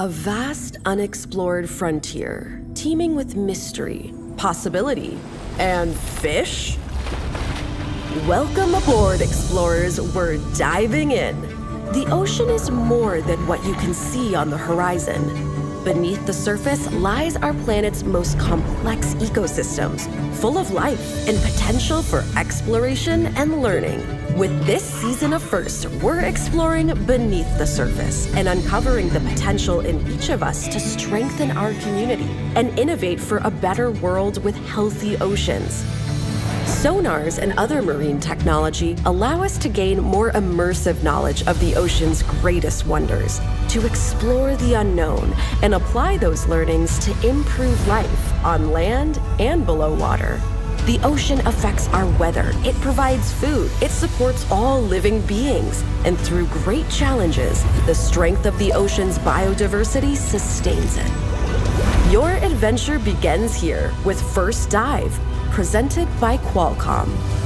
A vast, unexplored frontier, teeming with mystery, possibility, and fish? Welcome aboard, explorers. We're diving in. The ocean is more than what you can see on the horizon. Beneath the surface lies our planet's most complex ecosystems, full of life and potential for exploration and learning. With this season of First, we're exploring beneath the surface and uncovering the potential in each of us to strengthen our community and innovate for a better world with healthy oceans. Sonars and other marine technology allow us to gain more immersive knowledge of the ocean's greatest wonders, to explore the unknown and apply those learnings to improve life on land and below water. The ocean affects our weather, it provides food, it supports all living beings, and through great challenges, the strength of the ocean's biodiversity sustains it. Your adventure begins here with First Dive, presented by Qualcomm.